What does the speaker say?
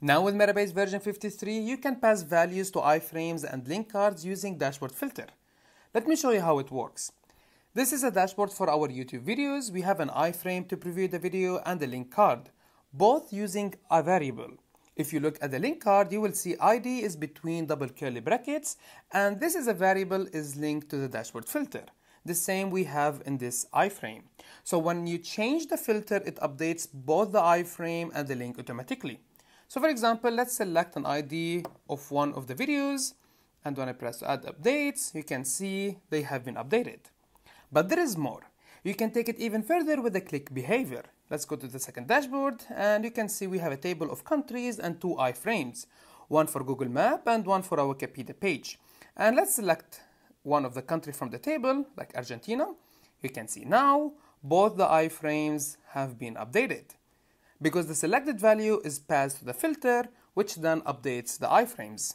Now with Metabase version 53, you can pass values to iframes and link cards using dashboard filter. Let me show you how it works. This is a dashboard for our YouTube videos. We have an iframe to preview the video and a link card, both using a variable. If you look at the link card, you will see ID is between double curly brackets, and this is a variable is linked to the dashboard filter. The same we have in this iframe. So when you change the filter, it updates both the iframe and the link automatically. So for example, let's select an ID of one of the videos, and when I press add updates, you can see they have been updated. But there is more. You can take it even further with the click behavior. Let's go to the second dashboard and you can see we have a table of countries and two iframes, one for Google Map and one for our Wikipedia page. And let's select one of the country from the table, like Argentina. You can see now both the iframes have been updated because the selected value is passed to the filter, which then updates the iframes.